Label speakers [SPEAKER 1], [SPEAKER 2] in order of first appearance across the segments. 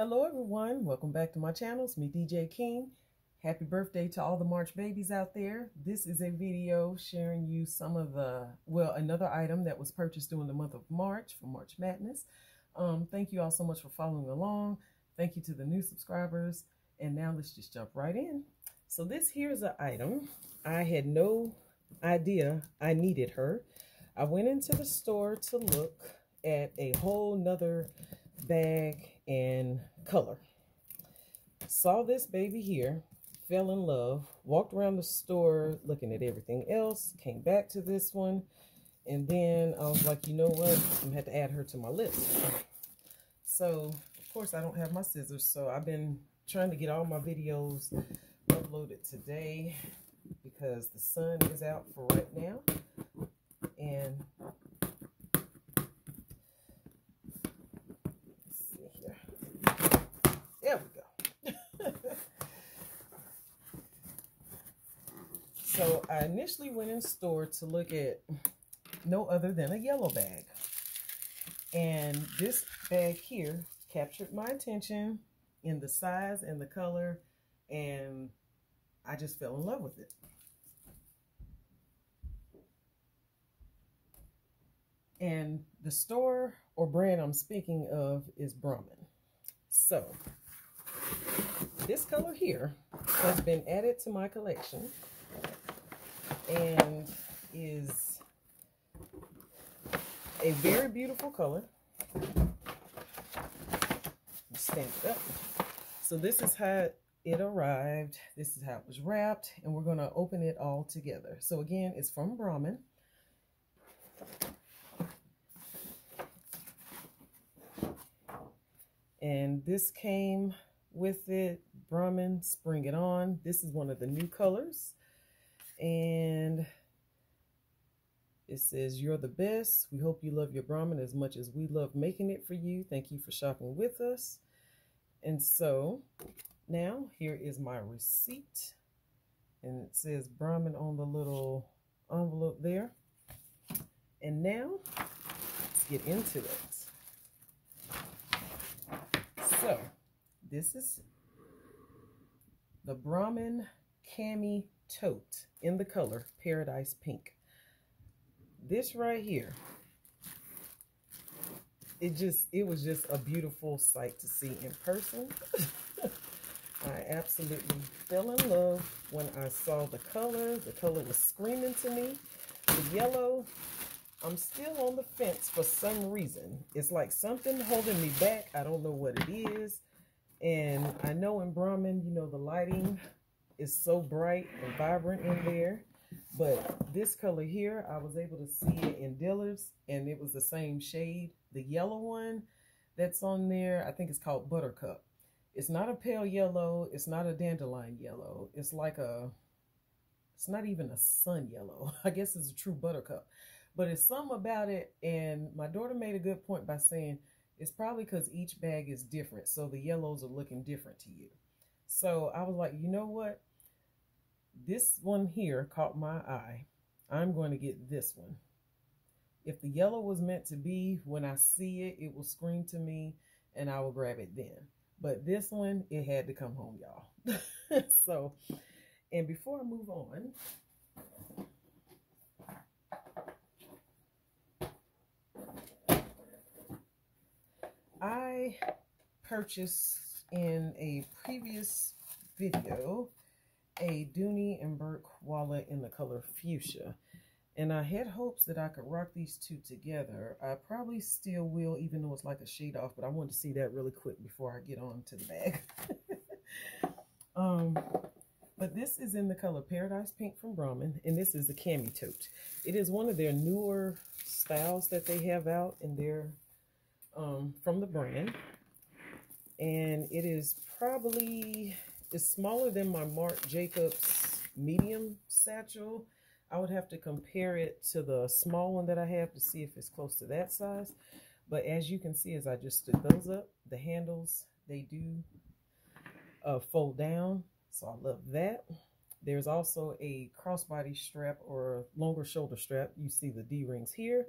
[SPEAKER 1] Hello everyone, welcome back to my channel. It's me DJ King. Happy birthday to all the March babies out there. This is a video sharing you some of the, well, another item that was purchased during the month of March for March Madness. Um, thank you all so much for following along. Thank you to the new subscribers. And now let's just jump right in. So this here's an item. I had no idea I needed her. I went into the store to look at a whole nother bag and color. Saw this baby here, fell in love, walked around the store looking at everything else, came back to this one, and then I was like, you know what? I'm have to add her to my list. So, of course, I don't have my scissors, so I've been trying to get all my videos uploaded today because the sun is out for right now. And There we go. So I initially went in store to look at no other than a yellow bag. And this bag here captured my attention in the size and the color and I just fell in love with it. And the store or brand I'm speaking of is Brahmin. So this color here has been added to my collection and is a very beautiful color. Stand it up. So this is how it arrived. This is how it was wrapped, and we're going to open it all together. So again, it's from Brahmin. And this came with it. Brahmin, Spring It On. This is one of the new colors. And it says, you're the best. We hope you love your Brahmin as much as we love making it for you. Thank you for shopping with us. And so now here is my receipt. And it says Brahmin on the little envelope there. And now let's get into it. So this is the Brahmin Cami Tote in the color Paradise Pink. This right here, it just, it was just a beautiful sight to see in person. I absolutely fell in love when I saw the color. The color was screaming to me. The yellow, I'm still on the fence for some reason. It's like something holding me back. I don't know what it is. And I know in Brahmin, you know, the lighting is so bright and vibrant in there. But this color here, I was able to see it in Dillard's, and it was the same shade. The yellow one that's on there, I think it's called Buttercup. It's not a pale yellow. It's not a dandelion yellow. It's like a, it's not even a sun yellow. I guess it's a true buttercup. But it's some about it, and my daughter made a good point by saying, it's probably because each bag is different. So the yellows are looking different to you. So I was like, you know what? This one here caught my eye. I'm going to get this one. If the yellow was meant to be, when I see it, it will scream to me and I will grab it then. But this one, it had to come home, y'all. so, and before I move on, I purchased in a previous video a Dooney and Bourke wallet in the color fuchsia. And I had hopes that I could rock these two together. I probably still will, even though it's like a shade off, but I wanted to see that really quick before I get on to the bag. um, but this is in the color Paradise Pink from Brahmin, and this is the Cami Tote. It is one of their newer styles that they have out in their um, from the brand. And it is probably, it's smaller than my Marc Jacobs medium satchel. I would have to compare it to the small one that I have to see if it's close to that size. But as you can see, as I just stood those up, the handles, they do uh, fold down. So I love that. There's also a crossbody strap or longer shoulder strap. You see the D-rings here.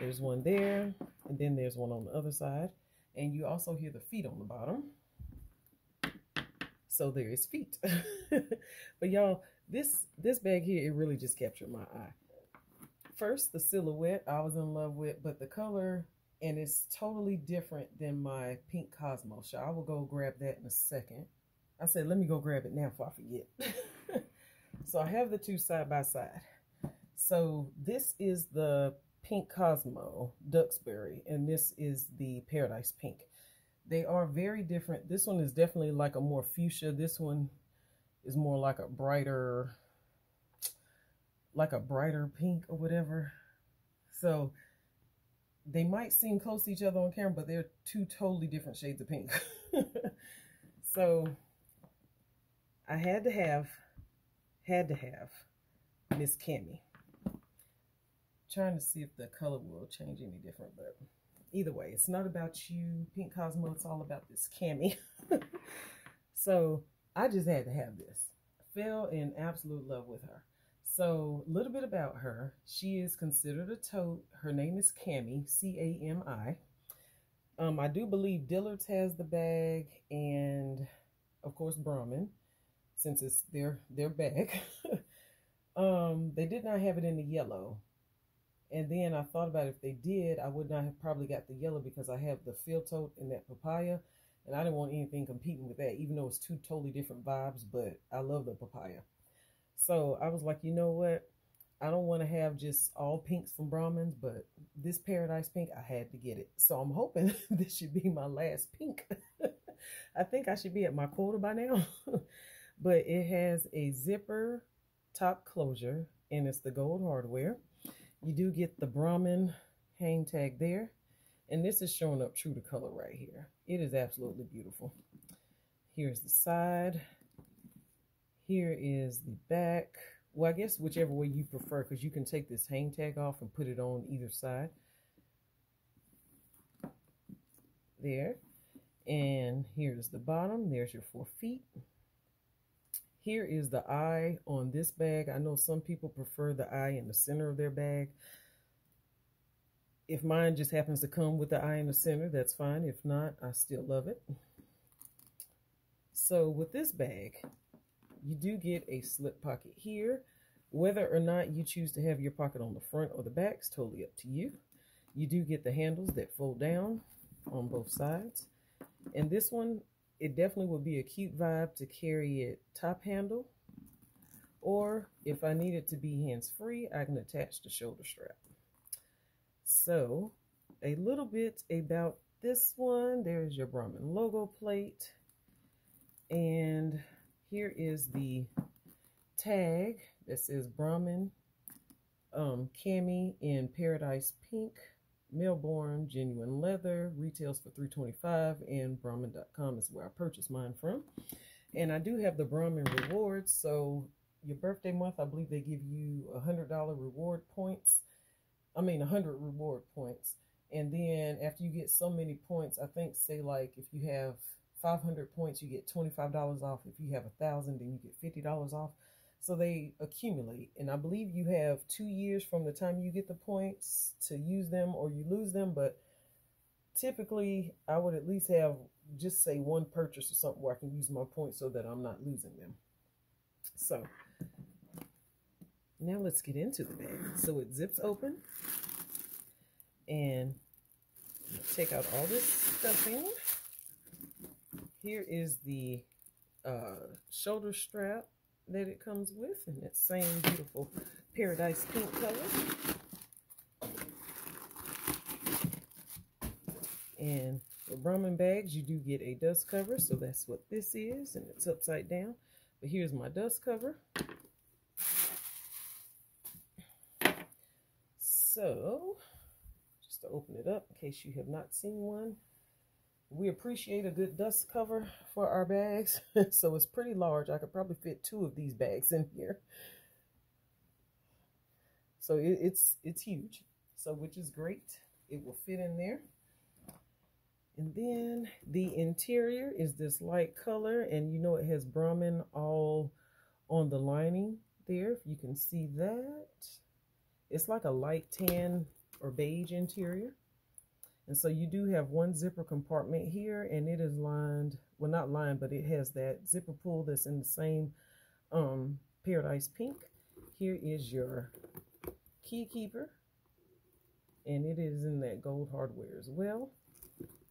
[SPEAKER 1] There's one there, and then there's one on the other side. And you also hear the feet on the bottom. So there is feet. but y'all, this this bag here, it really just captured my eye. First, the silhouette I was in love with, but the color, and it's totally different than my pink Cosmo. So I will go grab that in a second. I said, let me go grab it now before I forget. so I have the two side by side. So this is the Pink Cosmo Duxbury, and this is the Paradise Pink. They are very different. This one is definitely like a more fuchsia. This one is more like a brighter, like a brighter pink or whatever. So they might seem close to each other on camera, but they're two totally different shades of pink. so I had to have, had to have Miss Cami. trying to see if the color will change any different, but either way, it's not about you, Pink Cosmo. It's all about this Cami. so I just had to have this. Fell in absolute love with her. So a little bit about her. She is considered a tote. Her name is Cami, C-A-M-I. Um, I do believe Dillard's has the bag and, of course, Brahmin, since it's their, their bag. um, they did not have it in the yellow. And then I thought about if they did, I would not have probably got the yellow because I have the field tote and that papaya. And I didn't want anything competing with that, even though it's two totally different vibes, but I love the papaya. So I was like, you know what? I don't want to have just all pinks from Brahmins, but this Paradise Pink, I had to get it. So I'm hoping this should be my last pink. I think I should be at my quota by now. but it has a zipper top closure, and it's the gold hardware. You do get the Brahmin hang tag there. And this is showing up true to color right here. It is absolutely beautiful. Here's the side. Here is the back. Well, I guess whichever way you prefer, because you can take this hang tag off and put it on either side. There. And here's the bottom. There's your four feet. Here is the eye on this bag. I know some people prefer the eye in the center of their bag. If mine just happens to come with the eye in the center, that's fine. If not, I still love it. So with this bag, you do get a slip pocket here. Whether or not you choose to have your pocket on the front or the back is totally up to you. You do get the handles that fold down on both sides. And this one it definitely would be a cute vibe to carry it top handle. Or if I need it to be hands-free, I can attach the shoulder strap. So a little bit about this one. There's your Brahmin logo plate. And here is the tag that says Brahmin um, Cami in Paradise Pink. Melbourne Genuine Leather, retails for 325 and Brahmin.com is where I purchased mine from. And I do have the Brahmin rewards. So your birthday month, I believe they give you a $100 reward points. I mean, a 100 reward points. And then after you get so many points, I think, say, like, if you have 500 points, you get $25 off. If you have a 1,000, then you get $50 off. So they accumulate. And I believe you have two years from the time you get the points to use them or you lose them. But typically, I would at least have just say one purchase or something where I can use my points so that I'm not losing them. So now let's get into the bag. So it zips open and take out all this stuffing. Here is the uh, shoulder strap that it comes with in that same beautiful paradise pink color. And for Brahmin bags, you do get a dust cover, so that's what this is, and it's upside down. But here's my dust cover. So, just to open it up in case you have not seen one, we appreciate a good dust cover for our bags. so it's pretty large. I could probably fit two of these bags in here. So it, it's it's huge. So which is great. It will fit in there. And then the interior is this light color. And you know it has Brahmin all on the lining there. If you can see that. It's like a light tan or beige interior. And so you do have one zipper compartment here and it is lined, well not lined, but it has that zipper pull that's in the same um, Paradise Pink. Here is your key keeper and it is in that gold hardware as well.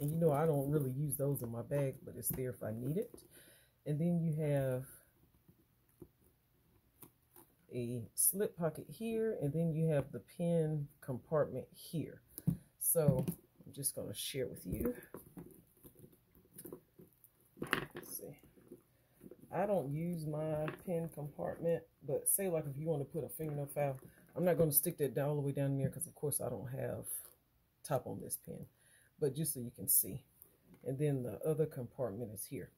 [SPEAKER 1] And you know I don't really use those in my bag, but it's there if I need it. And then you have a slip pocket here, and then you have the pen compartment here. So just going to share with you. Let's see. I don't use my pen compartment, but say like if you want to put a fingernail file, I'm not going to stick that all the way down there because of course I don't have top on this pen, but just so you can see. And then the other compartment is here.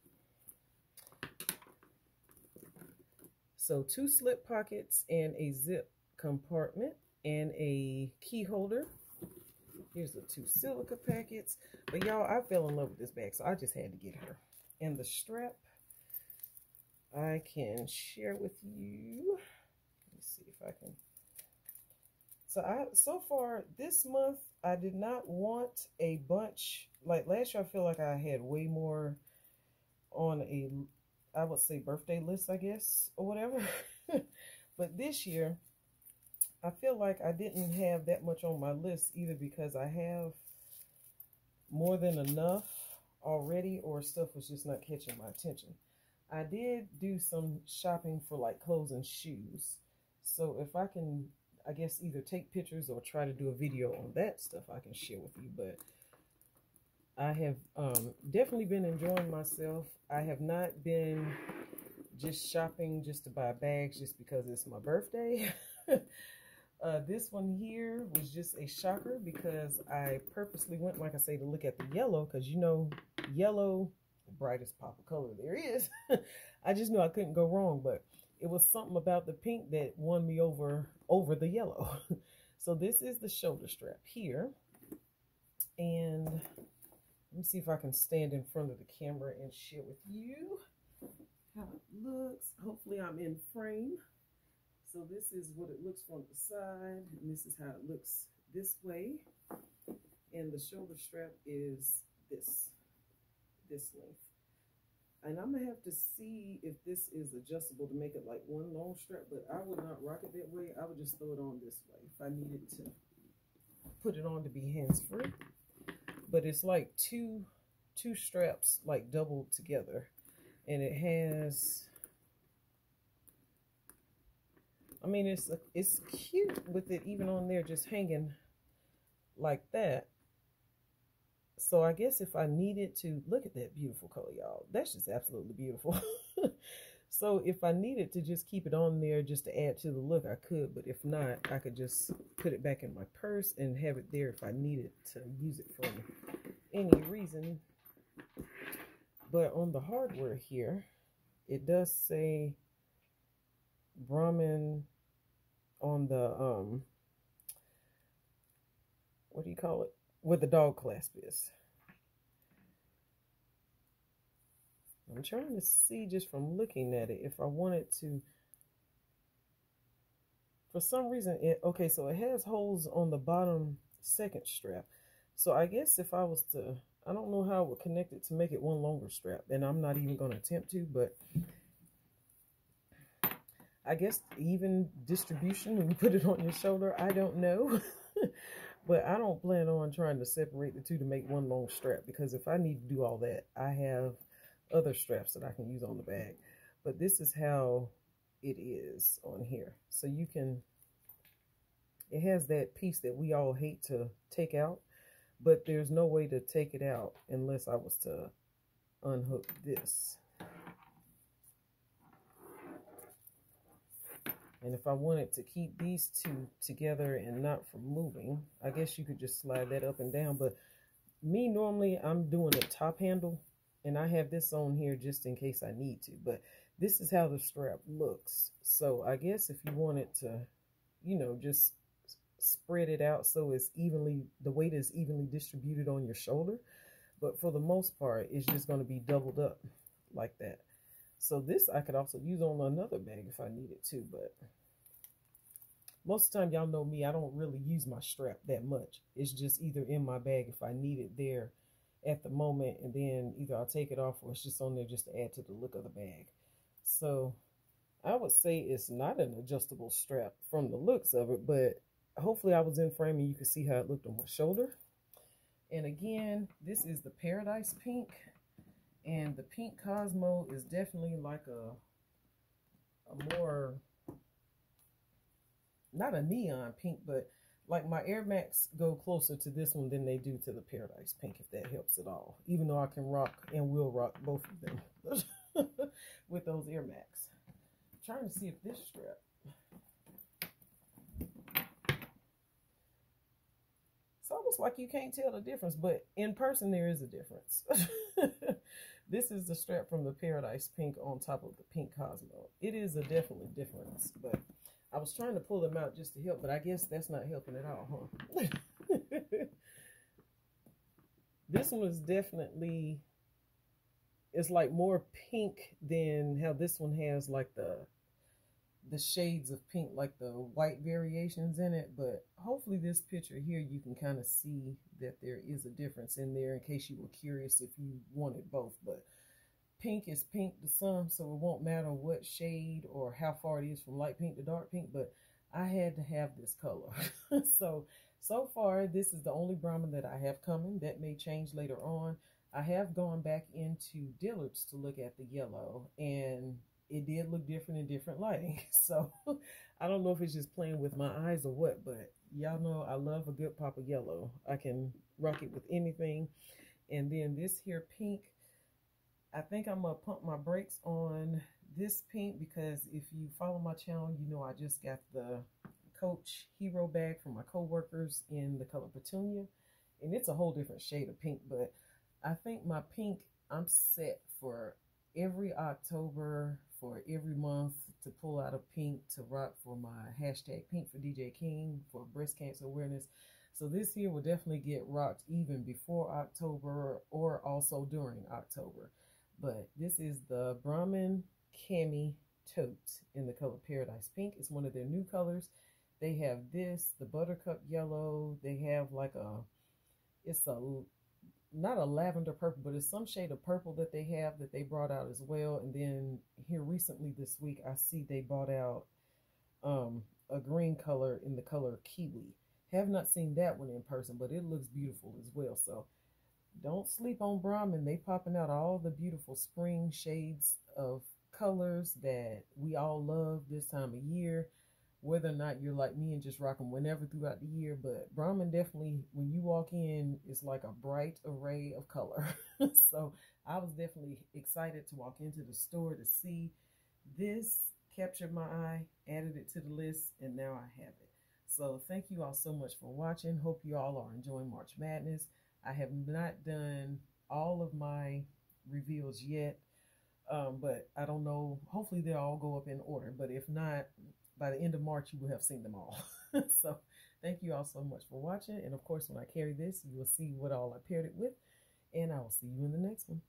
[SPEAKER 1] So two slip pockets and a zip compartment and a key holder. Here's the two silica packets. But y'all, I fell in love with this bag, so I just had to get her. And the strap, I can share with you. Let me see if I can. So I so far this month I did not want a bunch like last year I feel like I had way more on a I would say birthday list, I guess, or whatever. but this year, I feel like I didn't have that much on my list either because I have more than enough already or stuff was just not catching my attention. I did do some shopping for like clothes and shoes. So if I can, I guess either take pictures or try to do a video on that stuff, I can share with you. But I have um, definitely been enjoying myself. I have not been just shopping just to buy bags just because it's my birthday. uh, this one here was just a shocker because I purposely went, like I say, to look at the yellow because you know, yellow, the brightest pop of color there is. I just knew I couldn't go wrong, but it was something about the pink that won me over over the yellow. so this is the shoulder strap here. And let me see if I can stand in front of the camera and share with you how it looks. Hopefully I'm in frame. So this is what it looks from the side, and this is how it looks this way. And the shoulder strap is this, this length. And I'm gonna have to see if this is adjustable to make it like one long strap, but I would not rock it that way. I would just throw it on this way if I needed to put it on to be hands-free but it's like two two straps like doubled together and it has I mean it's it's cute with it even on there just hanging like that so I guess if I needed to look at that beautiful color y'all that's just absolutely beautiful So if I needed to just keep it on there just to add to the look, I could. But if not, I could just put it back in my purse and have it there if I needed to use it for any reason. But on the hardware here, it does say Brahmin on the, um, what do you call it? Where the dog clasp is. I'm trying to see just from looking at it if I wanted to. For some reason, it okay, so it has holes on the bottom second strap. So I guess if I was to, I don't know how I would connect it to make it one longer strap. And I'm not even going to attempt to, but I guess even distribution when you put it on your shoulder, I don't know. but I don't plan on trying to separate the two to make one long strap because if I need to do all that, I have other straps that I can use on the bag. But this is how it is on here. So you can, it has that piece that we all hate to take out, but there's no way to take it out unless I was to unhook this. And if I wanted to keep these two together and not from moving, I guess you could just slide that up and down. But me, normally, I'm doing a top handle and I have this on here just in case I need to, but this is how the strap looks. So I guess if you wanted to, you know, just spread it out so it's evenly, the weight is evenly distributed on your shoulder. But for the most part, it's just going to be doubled up like that. So this I could also use on another bag if I needed to, but most of the time, y'all know me, I don't really use my strap that much. It's just either in my bag if I need it there at the moment, and then either I'll take it off or it's just on there just to add to the look of the bag. So I would say it's not an adjustable strap from the looks of it, but hopefully I was in frame and you can see how it looked on my shoulder. And again, this is the Paradise Pink. And the Pink Cosmo is definitely like a, a more, not a neon pink, but like my Air Max go closer to this one than they do to the Paradise Pink, if that helps at all. Even though I can rock and will rock both of them with those Air Max. I'm trying to see if this strap it's almost like you can't tell the difference, but in person there is a difference. this is the strap from the Paradise Pink on top of the Pink Cosmo. It is a definitely difference, but I was trying to pull them out just to help, but I guess that's not helping at all, huh? this one is definitely, it's like more pink than how this one has like the the shades of pink, like the white variations in it. But hopefully this picture here, you can kind of see that there is a difference in there in case you were curious if you wanted both. But pink is pink to some, so it won't matter what shade or how far it is from light pink to dark pink. But I had to have this color. so, so far, this is the only Brahmin that I have coming. That may change later on. I have gone back into Dillard's to look at the yellow and it did look different in different lighting. So I don't know if it's just playing with my eyes or what, but y'all know I love a good pop of yellow. I can rock it with anything. And then this here pink, I think I'm going to pump my brakes on this pink because if you follow my channel, you know I just got the Coach Hero bag from my co-workers in the color Petunia. And it's a whole different shade of pink, but I think my pink, I'm set for every October for every month to pull out a pink to rock for my hashtag pink for DJ King for breast cancer awareness. So this year will definitely get rocked even before October or also during October. But this is the Brahmin Cami Tote in the color Paradise Pink. It's one of their new colors. They have this, the Buttercup Yellow. They have like a, it's a not a lavender purple, but it's some shade of purple that they have that they brought out as well. And then here recently this week, I see they bought out um, a green color in the color kiwi. Have not seen that one in person, but it looks beautiful as well. So don't sleep on Brahmin. They popping out all the beautiful spring shades of colors that we all love this time of year whether or not you're like me and just rock them whenever throughout the year. But Brahmin definitely, when you walk in, it's like a bright array of color. so I was definitely excited to walk into the store to see this captured my eye, added it to the list, and now I have it. So thank you all so much for watching. Hope you all are enjoying March Madness. I have not done all of my reveals yet. Um, but I don't know. Hopefully they'll all go up in order. But if not, by the end of March, you will have seen them all. so thank you all so much for watching. And of course, when I carry this, you will see what all I paired it with. And I will see you in the next one.